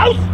Out!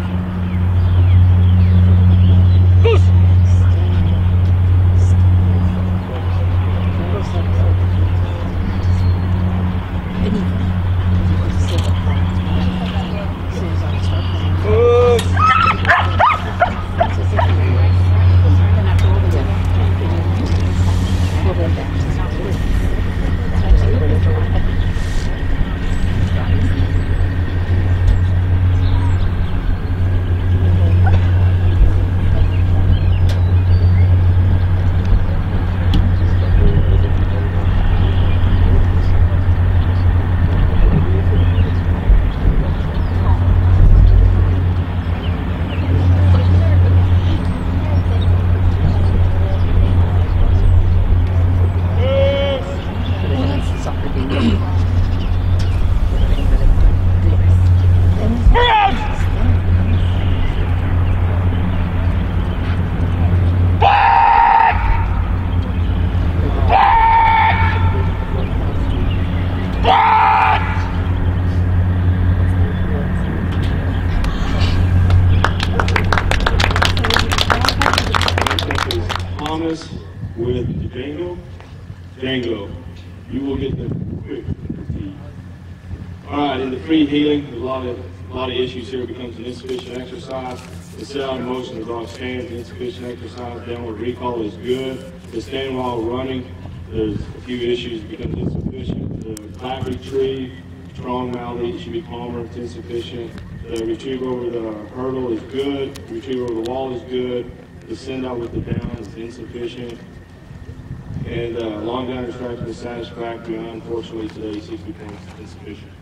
With Django. Django, you will get the quick. All right, in the free heeling, a lot of a lot of issues here. It becomes an insufficient exercise. The sit out motion, the dog stands, insufficient exercise. Downward recall is good. The stand while running, there's a few issues. It becomes insufficient. The back retrieve, strong it should be calmer. It's insufficient. The retrieve over the hurdle is good. Retrieve over the wall is good. The send out with the down is insufficient. And uh, long down extraction is satisfactory. Unfortunately, today seems 60 points insufficient.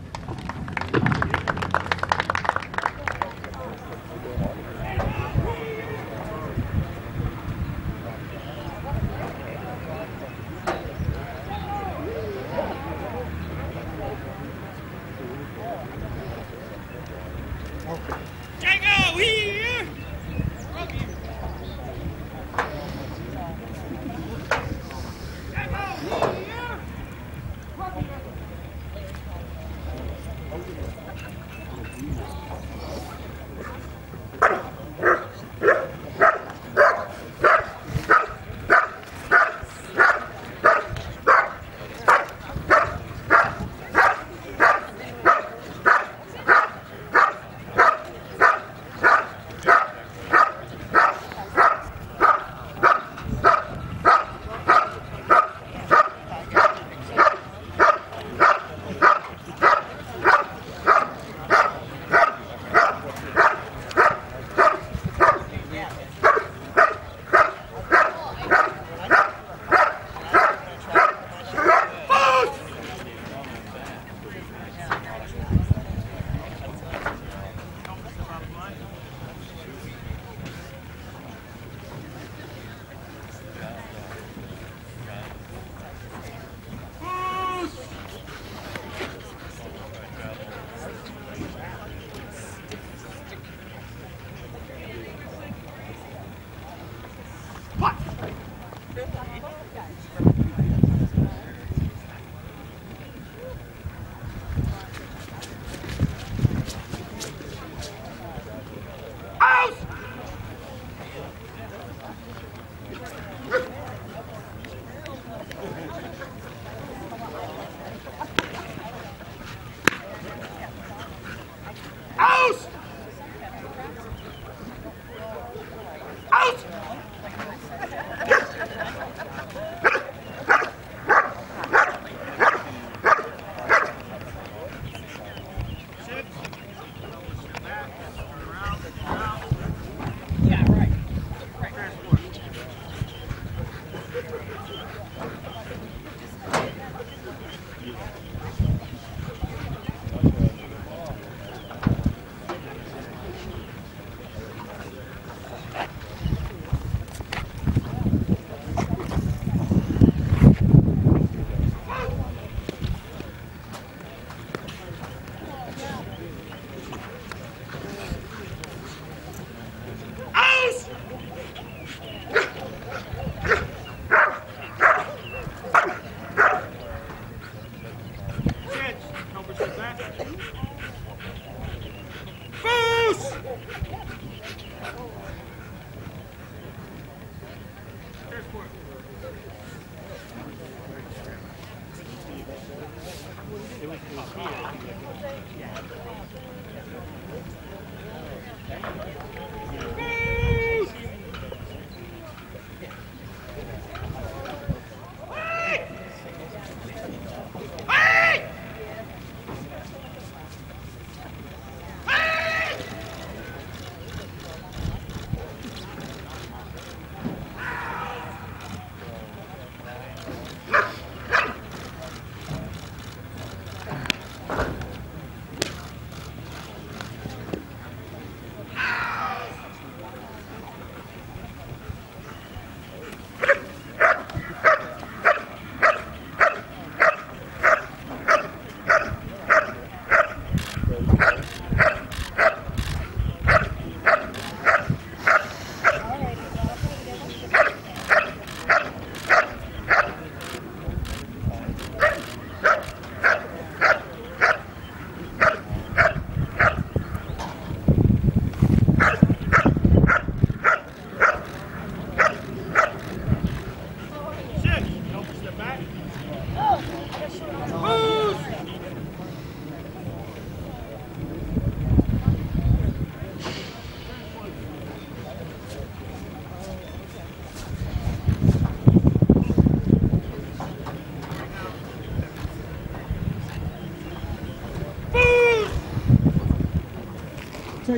important.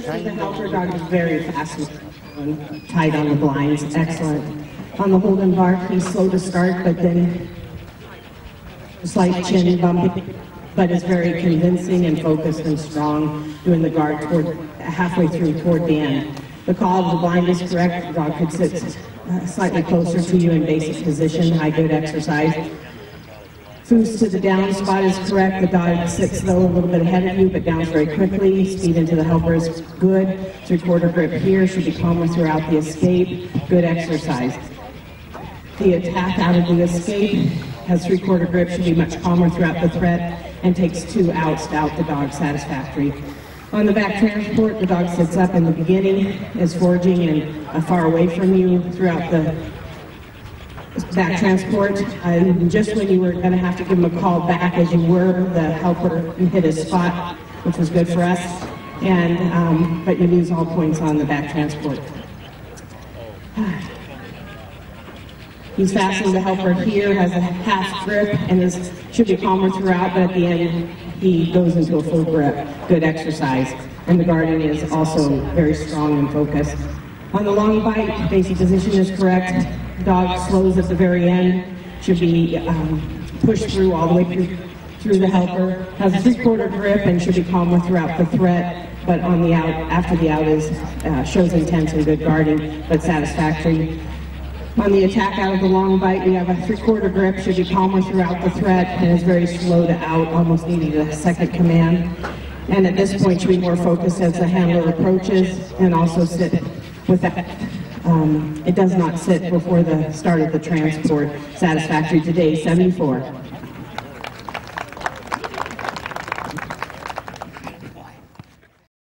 Search the helper dog is very fast, tight on the blinds, excellent. On the hold and bark, he's slow to start, but then slight chin bump, but is very convincing and focused and strong, doing the guard toward, halfway through toward the end. The call of the blind is correct, dog could sit uh, slightly closer to you in basic position, high good exercise. Foos to the down spot is correct. The dog sits though a little bit ahead of you, but downs very quickly. Speed into the helper is good. Three-quarter grip here should be calmer throughout the escape. Good exercise. The attack out of the escape has three-quarter grip, should be much calmer throughout the threat, and takes two outs to out the dog satisfactory. On the back transport, the dog sits up in the beginning, is foraging and far away from you throughout the back transport. And just when you were going to have to give him a call back, as you were, the helper hit his spot, which was good for us. And um, but you lose all points on the back transport. He's fastened the helper here, has a half grip, and is should be calmer throughout. But at the end, he goes into a full grip. Good exercise, and the guarding is also very strong and focused. On the long bite, basic position is correct. Dog slows at the very end, should be um, pushed through all the way through, through the helper. Has a three-quarter grip and should be calmer throughout the threat, but on the out, after the out is, uh, shows intense and good guarding, but satisfactory. On the attack out of the long bite, we have a three-quarter grip, should be calmer throughout the threat, and is very slow to out, almost needing a second command. And at this point, should be more focused as the handler approaches, and also sit with that. Um, it does not sit before the start of the transport. Satisfactory today, 74.